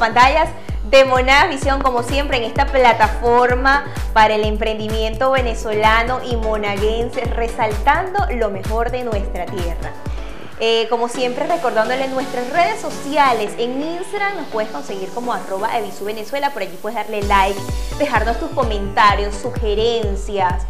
pantallas de Monada Visión, como siempre, en esta plataforma para el emprendimiento venezolano y monaguense, resaltando lo mejor de nuestra tierra. Eh, como siempre, recordándole nuestras redes sociales. En Instagram nos puedes conseguir como arroba Venezuela. Por allí puedes darle like, dejarnos tus comentarios, sugerencias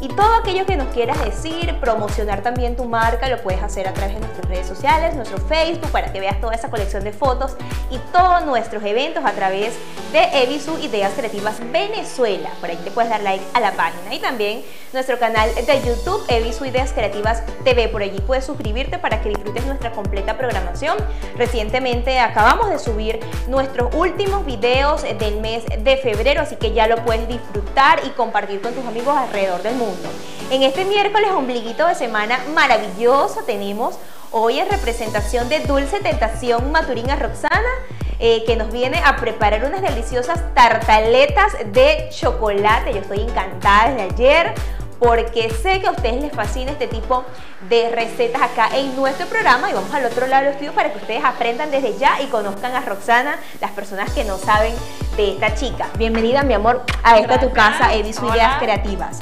y todo aquello que nos quieras decir, promocionar también tu marca, lo puedes hacer a través de nuestras redes sociales, nuestro Facebook, para que veas toda esa colección de fotos y todos nuestros eventos a través de Evisu Ideas Creativas Venezuela. Por ahí te puedes dar like a la página. Y también nuestro canal de YouTube, Evisu Ideas Creativas TV. Por allí puedes suscribirte para que disfrutes nuestra completa programación. Recientemente acabamos de subir nuestros últimos videos del mes de febrero, así que ya lo puedes disfrutar y compartir con tus amigos alrededor del mundo. En este miércoles ombliguito de semana maravilloso tenemos hoy en representación de Dulce Tentación Maturina Roxana eh, que nos viene a preparar unas deliciosas tartaletas de chocolate. Yo estoy encantada desde ayer porque sé que a ustedes les fascina este tipo de recetas acá en nuestro programa y vamos al otro lado del estudio para que ustedes aprendan desde ya y conozcan a Roxana, las personas que no saben de esta chica. Bienvenida, mi amor, a esta tu casa, Edis Ideas Creativas.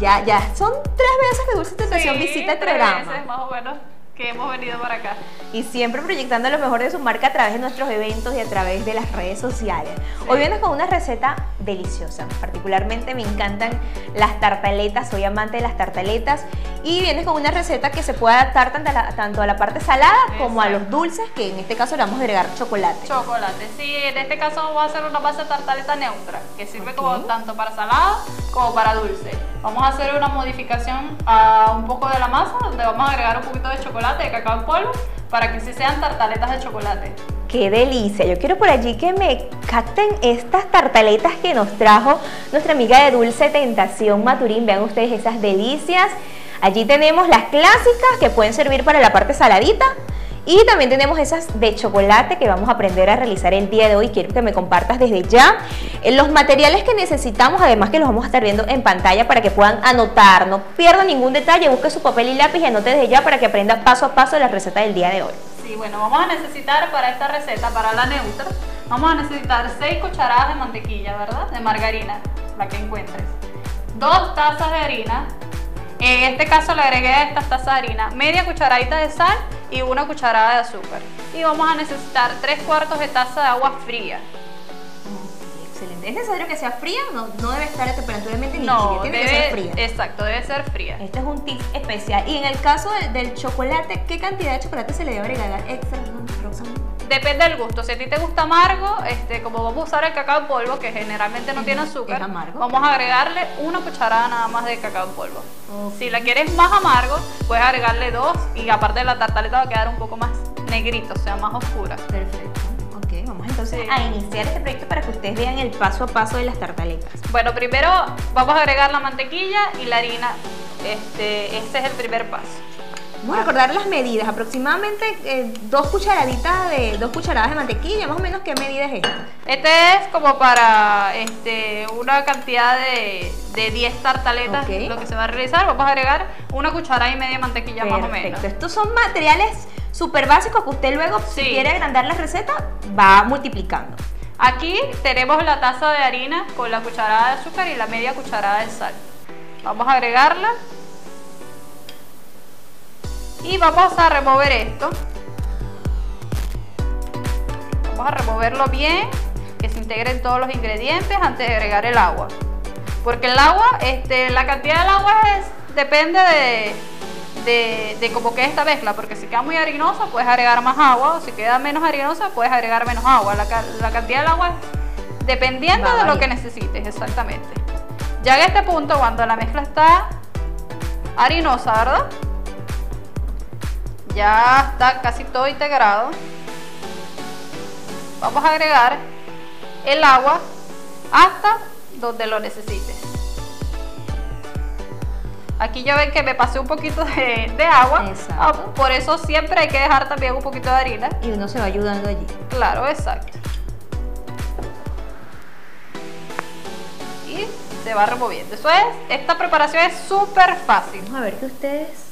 Ya, ya, son tres veces que Dulce Tentación visita el programa. Veces, más o menos que hemos venido para acá. Y siempre proyectando lo mejor de su marca a través de nuestros eventos y a través de las redes sociales. Hoy vienes con una receta deliciosa. Particularmente me encantan las tartaletas, soy amante de las tartaletas. Y vienes con una receta que se puede adaptar tanto a la, tanto a la parte salada como a los dulces, que en este caso le vamos a agregar chocolate. Chocolate, sí, en este caso vamos a hacer una base de tartaleta neutra, que sirve como tanto para salada como para dulce. Vamos a hacer una modificación a un poco de la masa, donde vamos a agregar un poquito de chocolate, de cacao en polvo, para que sí sean tartaletas de chocolate. ¡Qué delicia! Yo quiero por allí que me capten estas tartaletas que nos trajo nuestra amiga de Dulce Tentación Maturín. Vean ustedes esas delicias. Allí tenemos las clásicas que pueden servir para la parte saladita y también tenemos esas de chocolate que vamos a aprender a realizar el día de hoy. Quiero que me compartas desde ya eh, los materiales que necesitamos, además que los vamos a estar viendo en pantalla para que puedan anotar. No ningún detalle, busque su papel y lápiz y anote desde ya para que aprenda paso a paso la receta del día de hoy. Sí, bueno, vamos a necesitar para esta receta, para la neutra, vamos a necesitar 6 cucharadas de mantequilla, ¿verdad? De margarina, la que encuentres. Dos tazas de harina. En este caso le agregué a estas tazas de harina media cucharadita de sal y una cucharada de azúcar. Y vamos a necesitar 3 cuartos de taza de agua fría. Excelente. ¿Es necesario que sea fría? No, no debe estar a temperatura ambiente ni No, tiene debe, que ser fría. exacto, debe ser fría. Este es un tip especial. Y en el caso del, del chocolate, ¿qué cantidad de chocolate se le debe agregar extra? Depende del gusto. Si a ti te gusta amargo, este, como vamos a usar el cacao en polvo, que generalmente no tiene azúcar, amargo. vamos a agregarle una cucharada nada más de cacao en polvo. Si la quieres más amargo, puedes agregarle dos y aparte la tartaleta va a quedar un poco más negrito, o sea, más oscura. Perfecto. Ok, vamos entonces Sí. a iniciar este proyecto para que ustedes vean el paso a paso de las tartaletas. Bueno, primero vamos a agregar la mantequilla y la harina. Este, este es el primer paso. Vamos a recordar las medidas, aproximadamente eh, dos cucharaditas de dos cucharadas de mantequilla, más o menos qué medida es esta. Este es como para este, una cantidad de, de 10 tartaletas, lo que se va a realizar. Vamos a agregar una cucharada y media de mantequilla más o menos. Perfecto. Estos son materiales súper básicos que usted luego, si quiere agrandar la receta, va multiplicando. Aquí tenemos la taza de harina con la cucharada de azúcar y la media cucharada de sal. Vamos a agregarla. Y vamos a remover esto. Vamos a removerlo bien, que se integren todos los ingredientes antes de agregar el agua. Porque el agua, este, la cantidad del agua es, depende de, de, de cómo quede esta mezcla. Porque si queda muy harinosa, puedes agregar más agua. O si queda menos harinosa, puedes agregar menos agua. La, la cantidad del agua es dependiendo de lo que necesites, exactamente. Ya en este punto, cuando la mezcla está harinosa, ¿verdad? Ya está casi todo integrado. Vamos a agregar el agua hasta donde lo necesites. Aquí ya ven que me pasé un poquito de, de agua. Exacto. Ah, por eso siempre hay que dejar también un poquito de harina. Y uno se va ayudando allí. Claro, exacto. Y se va removiendo. Eso es, esta preparación es súper fácil. Vamos a ver que ustedes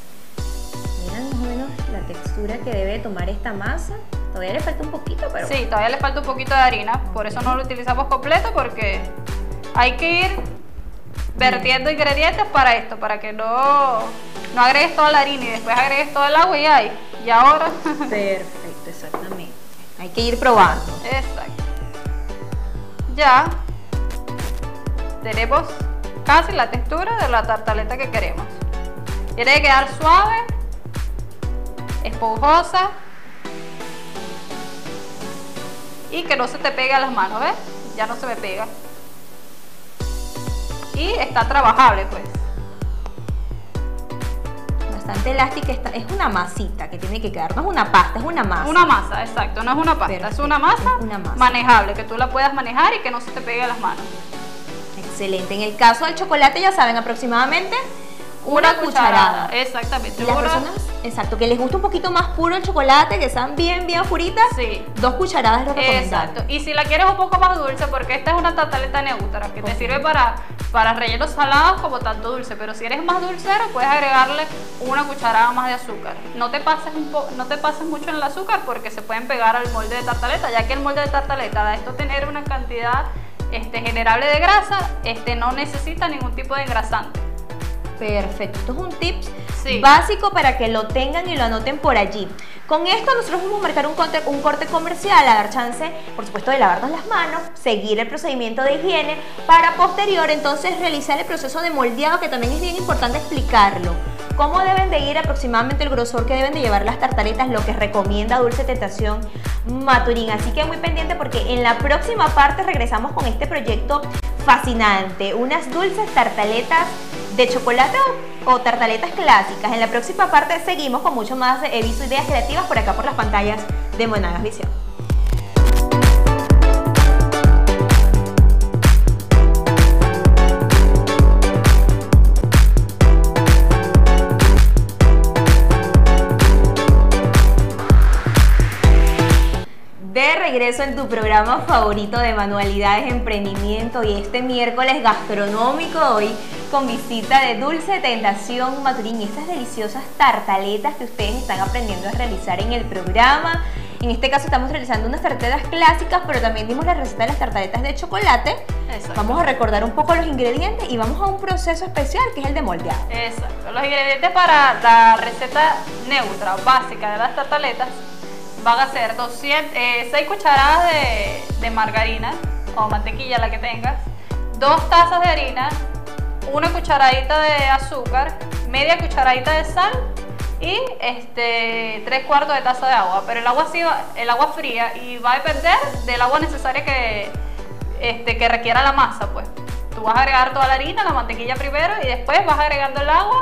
más o menos la textura que debe tomar esta masa. Todavía le falta un poquito, pero... Sí, todavía le falta un poquito de harina, por eso no lo utilizamos completo porque hay que ir vertiendo ingredientes para esto, para que no, no agregues toda la harina y después agregues todo el agua y ahí. Y ahora... Perfecto, exactamente. Hay que ir probando. Exacto. Ya tenemos casi la textura de la tartaleta que queremos. Tiene que quedar suave, esponjosa y que no se te pegue a las manos, ¿ves? Ya no se me pega. Y está trabajable, pues. Bastante elástica, está, es una masita que tiene que quedar, no es una pasta, es una masa. Una masa, exacto, no es una pasta, es una masa, es una masa manejable, que tú la puedas manejar y que no se te pegue a las manos. Excelente. En el caso del chocolate, ya saben, aproximadamente una, cucharada. Exactamente. Y las personas, exacto, que les gusta un poquito más puro el chocolate, que sean bien, bien puritas, Sí. dos cucharadas es lo. Exacto. Y si la quieres un poco más dulce, porque esta es una tartaleta neutra, que te sirve para, para rellenos salados como tanto dulce. Pero si eres más dulcero, puedes agregarle una cucharada más de azúcar. No te pases un po- no te pases mucho en el azúcar porque se pueden pegar al molde de tartaleta, ya que el molde de tartaleta, da esto tener una cantidad este, generable de grasa, este, no necesita ningún tipo de engrasante. Perfecto. Esto es un tips Sí. básico para que lo tengan y lo anoten por allí. Con esto nosotros vamos a marcar un corte, un corte comercial, a dar chance, por supuesto, de lavarnos las manos, seguir el procedimiento de higiene, para posterior entonces realizar el proceso de moldeado, que también es bien importante explicarlo. Cómo deben de ir aproximadamente el grosor que deben de llevar las tartaletas, lo que recomienda Dulce Tentación Maturín. Así que muy pendiente porque en la próxima parte regresamos con este proyecto fascinante, unas dulces tartaletas de chocolate o, tartaletas clásicas. En la próxima parte seguimos con mucho más de Eviso Ideas Creativas por acá por las pantallas de Monagas Visión. De regreso en tu programa favorito de manualidades, emprendimiento y este miércoles gastronómico hoy con visita de Dulce Tentación Maturín y estas deliciosas tartaletas que ustedes están aprendiendo a realizar en el programa. En este caso estamos realizando unas tartaletas clásicas, pero también dimos la receta de las tartaletas de chocolate. Exacto. Vamos a recordar un poco los ingredientes y vamos a un proceso especial que es el de moldeado. Exacto. Los ingredientes para la receta neutra, básica de las tartaletas, van a ser 200, eh, 6 cucharadas de, de margarina o mantequilla, la que tengas, 2 tazas de harina, una cucharadita de azúcar, media cucharadita de sal y este 3 cuartos de taza de agua. Pero el agua, sí va- el agua fría y va a depender del agua necesaria que, este, que requiera la masa, pues. Tú vas a agregar toda la harina, la mantequilla primero y después vas agregando el agua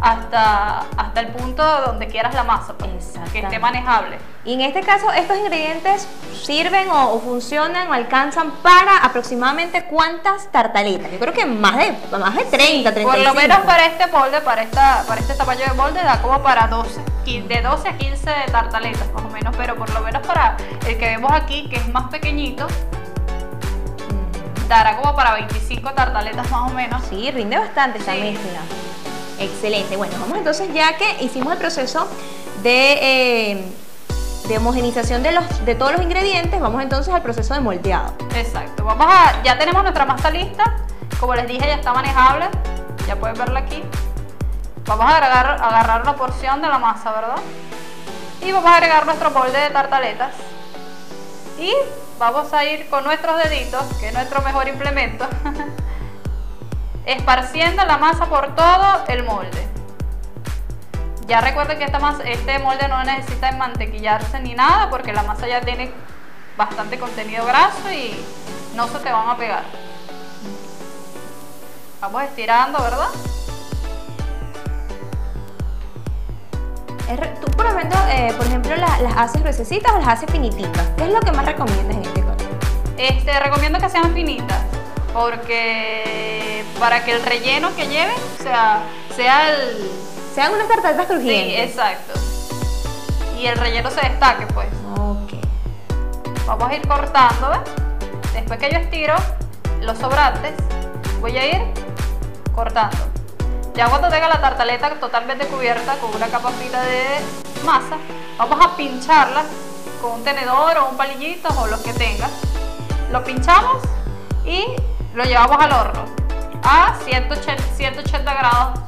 hasta, hasta el punto donde quieras la masa, pues, que esté manejable. Y en este caso, estos ingredientes sirven o, o funcionan o alcanzan para aproximadamente cuántas tartaletas. Yo creo que más de, más de 30, 35. Por lo menos para este molde, para, esta, para este tamaño de molde, da como para 12, quin- de 12 a 15 tartaletas más o menos, pero por lo menos para el que vemos aquí, que es más pequeñito, Mm, dará como para 25 tartaletas más o menos. Sí, rinde bastante esta Sí. mezcla. Excelente. Bueno, vamos entonces, ya que hicimos el proceso de, eh, de todos los ingredientes, vamos entonces al proceso de moldeado. Exacto, vamos a, ya tenemos nuestra masa lista, como les dije ya está manejable, ya pueden verla aquí. Vamos a agarrar una porción de la masa, ¿verdad? Y vamos a agregar nuestro molde de tartaletas. Y vamos a ir con nuestros deditos, que es nuestro mejor implemento, esparciendo la masa por todo el molde. Ya recuerden que esta masa- este molde no necesita mantequillarse ni nada porque la masa ya tiene bastante contenido graso y no se te van a pegar. Vamos estirando, ¿verdad? Tú, por ejemplo, eh, por ejemplo la- las haces gruesecitas o las haces finititas. ¿Qué es lo que más recomiendas en este caso? Este, recomiendo que sean finitas porque para que el relleno que lleven sea, sea el... Sean unas tartaletas Sí, crujientes. exacto. Y el relleno se destaque, pues. Ok. Vamos a ir cortando, ¿ves? Después que yo estiro los sobrantes, voy a ir cortando. Ya cuando tenga la tartaleta totalmente cubierta con una capa fina de masa, vamos a pincharla con un tenedor o un palillito o lo que tengas. Lo pinchamos y lo llevamos al horno a 180, 180 grados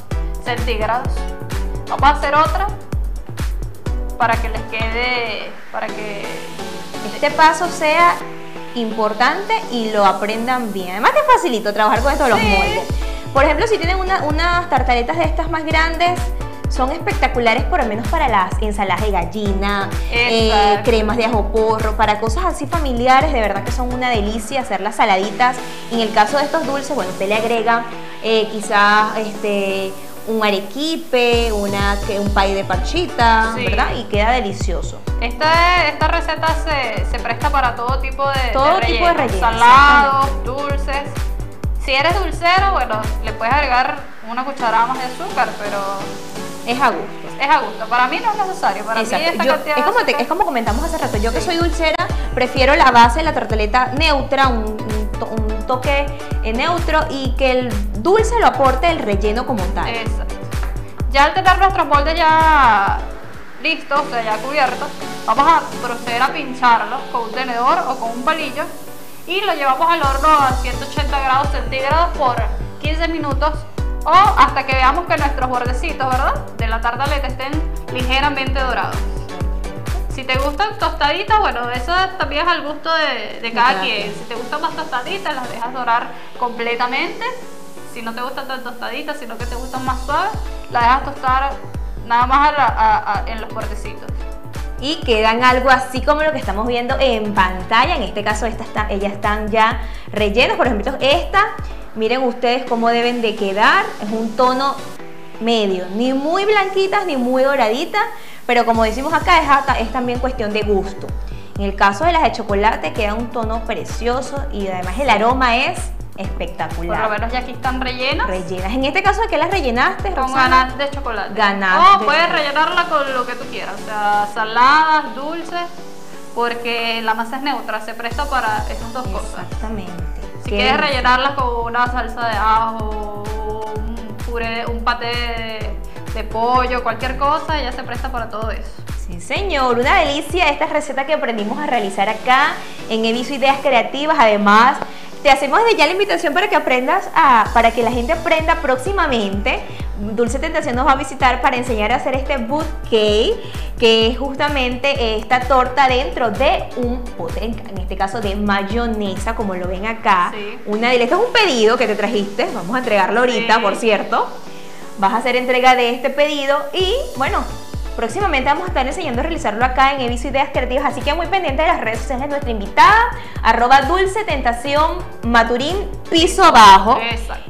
centígrados. Vamos a hacer otra para que les quede, para que este paso sea importante y lo aprendan bien. Además te facilito trabajar con estos los moldes. Por ejemplo, si tienen unas tartaletas de estas más grandes, son espectaculares por lo menos para las ensaladas de gallina, eh, cremas de ajo porro, para cosas así familiares, de verdad que son una delicia hacer las saladitas. En el caso de estos dulces, bueno, usted le agrega eh, quizás este un arequipe, una, un pay de parchita, ¿verdad? Y queda delicioso. Esta, esta receta se, presta para todo tipo de Todo tipo de rellenos. Salados, dulces. Si eres dulcero, bueno, le puedes agregar una cucharada más de azúcar, pero... Es a gusto. Es a gusto. Para mí no es necesario. Para mí esta es, como es como comentamos hace rato. Yo que soy dulcera, prefiero la base, la torteleta neutra, un, un toque eh, neutro y que el dulce lo aporte el relleno como tal. Exacto. Ya al tener nuestros moldes ya listos, o sea, ya cubiertos, vamos a proceder a pincharlos con un tenedor o con un palillo y lo llevamos al horno a 180 grados centígrados por 15 minutos o hasta que veamos que nuestros bordecitos, ¿verdad? De la tartaleta estén ligeramente dorados. Si te gustan tostaditas, bueno, eso también es al gusto de, cada quien. Si te gustan más tostaditas, las dejas dorar completamente. Si no te gustan tan tostaditas, sino que te gustan más suaves, las dejas tostar nada más en los bordecitos y quedan algo así como lo que estamos viendo en pantalla. En este caso, estas ellas están ya rellenas. Por ejemplo, esta, miren ustedes cómo deben de quedar. Es un tono medio, ni muy blanquitas ni muy doraditas, pero como decimos acá, es, es también cuestión de gusto. En el caso de las de chocolate queda un tono precioso y además el aroma es espectacular. Por lo menos ya aquí están rellenas. Rellenas. En este caso, ¿de qué las rellenaste, Con ganas de chocolate. Ganas. O puedes rellenarla con lo que tú quieras, o sea, saladas, dulces, porque la masa es neutra, se presta para esas dos cosas. Exactamente. Si quieres rellenarlas con una salsa de ajo, un puré, un paté de pollo, cualquier cosa, ya se presta para todo eso. Sí, señor, una delicia esta receta que aprendimos a realizar acá en Eviso Ideas Creativas. Además, te hacemos desde ya la invitación para que aprendas a, para que la gente aprenda próximamente. Dulce Tentación nos va a visitar para enseñar a hacer este boot cake, que es justamente esta torta dentro de un pote, en este caso de mayonesa, como lo ven acá. Una Esto es un pedido que te trajiste, vamos a entregarlo ahorita, por cierto. Vas a hacer entrega de este pedido y bueno, próximamente vamos a estar enseñando a realizarlo acá en Eviso Ideas Creativas, así que muy pendiente de las redes sociales de nuestra invitada, arroba dulce tentación maturín piso abajo.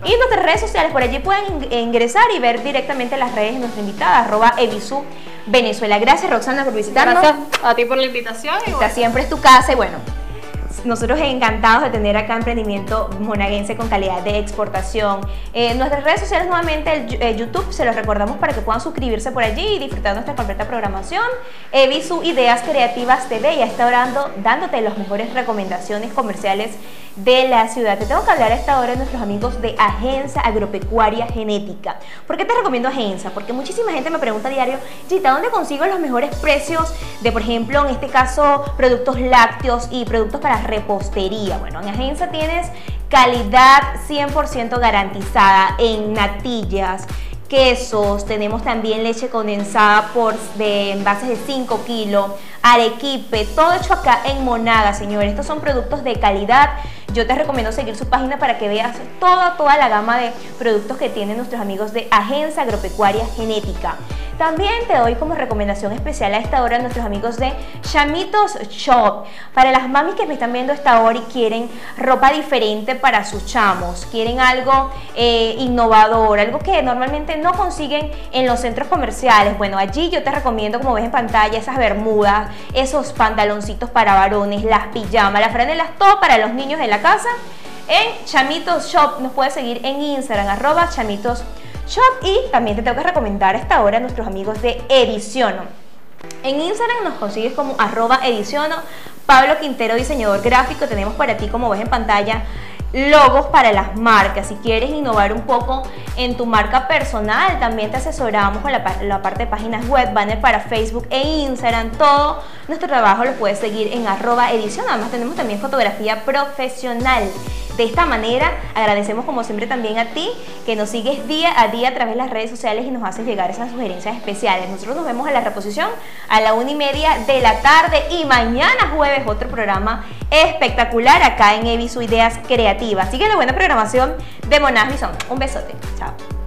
Y nuestras redes sociales, por allí pueden ingresar y ver directamente las redes de nuestra invitada, arroba Evisu Venezuela. Gracias Roxana por visitarnos. Gracias a ti por la invitación. Esta siempre es tu casa y bueno, nosotros encantados de tener acá emprendimiento monaguense con calidad de exportación. Eh, nuestras redes sociales nuevamente, el, eh, YouTube, se los recordamos para que puedan suscribirse por allí y disfrutar de nuestra completa programación. Evisu Ideas Creativas TV ya está orando, dándote las mejores recomendaciones comerciales de la ciudad. Te tengo que hablar a esta hora de nuestros amigos de Agencia Agropecuaria Genética. ¿Por qué te recomiendo Agencia? Porque muchísima gente me pregunta a diario, Gita, ¿dónde consigo los mejores precios de, por ejemplo, en este caso, productos lácteos y productos para repostería? Bueno, en Agencia tienes calidad 100% garantizada en natillas, quesos, tenemos también leche condensada por de envases de 5 kilos, arequipe, todo hecho acá en Monaga, señores. Estos son productos de calidad. Yo te recomiendo seguir su página para que veas toda, toda la gama de productos que tienen nuestros amigos de Agencia Agropecuaria Genética. También te doy como recomendación especial a esta hora a nuestros amigos de Chamitos Shop. Para las mamis que me están viendo esta hora y quieren ropa diferente para sus chamos, quieren algo eh, innovador, algo que normalmente no consiguen en los centros comerciales. Bueno, allí yo te recomiendo, como ves en pantalla, esas bermudas, esos pantaloncitos para varones, las pijamas, las franelas, todo para los niños de la casa. En Chamitos Shop nos puedes seguir en Instagram, arroba Chamitos Y también te tengo que recomendar a esta hora a nuestros amigos de Ediciono. En Instagram nos consigues como arroba ediciono. Pablo Quintero, diseñador gráfico, tenemos para ti, como ves en pantalla, logos para las marcas. Si quieres innovar un poco en tu marca personal, también te asesoramos con la, la, parte de páginas web, banner para Facebook e Instagram. Todo nuestro trabajo lo puedes seguir en arroba edición. Además tenemos también fotografía profesional. De esta manera, agradecemos como siempre también a ti que nos sigues día a día a través de las redes sociales y nos haces llegar esas sugerencias especiales. Nosotros nos vemos en la reposición a la una y media de la tarde y mañana jueves otro programa espectacular acá en Evisu Ideas Creativas. Sigue la buena programación de Monas Bison. Un besote. Chao.